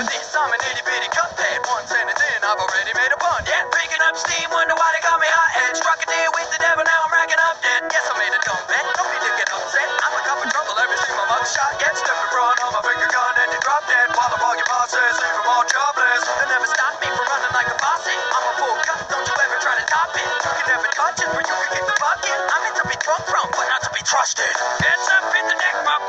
Of this, I'm an itty bitty cuphead. One sentence in, I've already made a pun. Yeah, picking up steam, wonder why they call me hothead. Struck a deal with the devil, now I'm racking up debt. Yes, I made a dumb bet, don't need to get upset. I'm a cup of trouble every time my mugshot gets stuck in front on my finger gun and you drop dead. While I'm all your bosses, leave them all jobless. They never stop me from running like a bossy. I'm a full cut, don't you ever try to top it. You can never touch it, but you can get the bucket. I'm meant to be drunk from, but not to be trusted. Heads up in the neck, my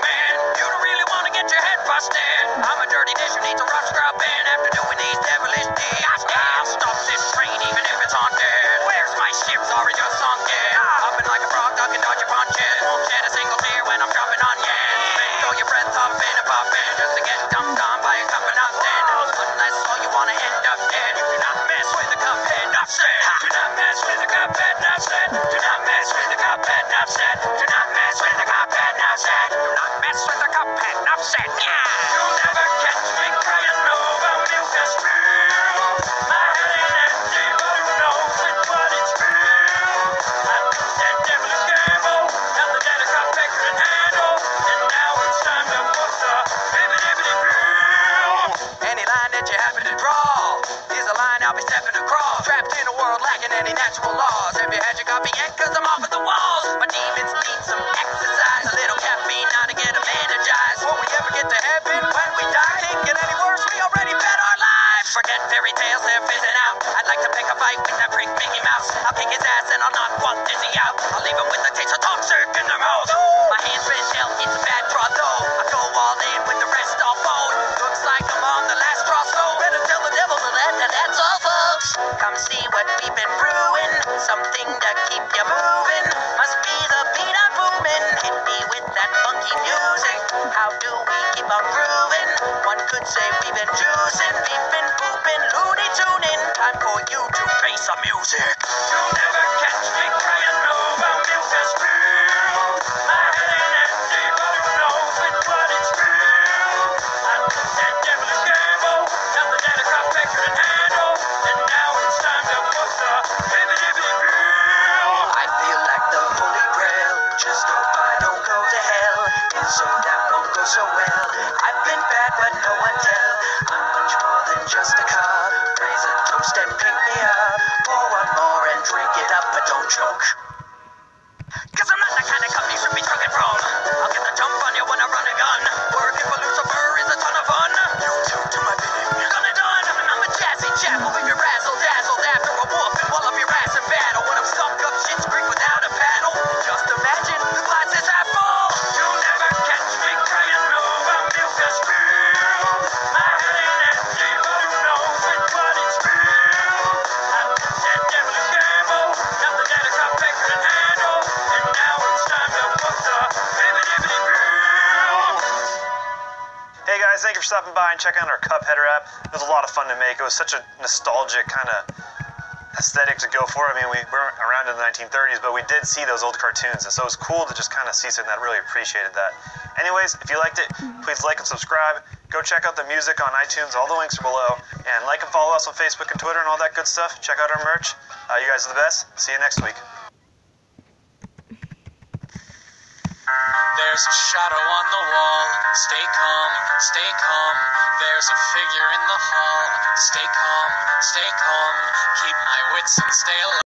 copy? Cause I'm off at the walls. My demons need some exercise. A little caffeine now to get them energized. Will we ever get to heaven when we die? Can't get any worse, we already bet our lives. Forget fairy tales, they're fizzing out. I'd like to pick a fight with that prick Mickey Mouse. I'll kick his ass and I'll knock Walt Disney out. I'll leave him with a taste of toxic in their mouth. My hands been dealt, it's a bad draw though. I go all in with the rest all fold. Looks like I'm on the last so better tell the devil to that, that that's all, folks. Come see what we've been brewing. Something to keep you moving. Must be the beat I'm booming. Hit me with that funky music. How do we keep on grooving? One could say we've been juicing, beeping, booping, loony tuning. Time for you to face some music. Guys, thank you for stopping by and checking out our Cuphead rap. It was a lot of fun to make. It was such a nostalgic kind of aesthetic to go for. I mean, we weren't around in the 1930s, but we did see those old cartoons, and so it was cool to just kind of see something that really appreciated that. Anyways, if you liked it, please like and subscribe. Go check out the music on iTunes. All the links are below. And like and follow us on Facebook and Twitter and all that good stuff. Check out our merch. Uh, you guys are the best. See you next week. There's a shadow on the wall. Stay calm, stay calm. There's a figure in the hall. Stay calm, stay calm. Keep my wits and stay alive.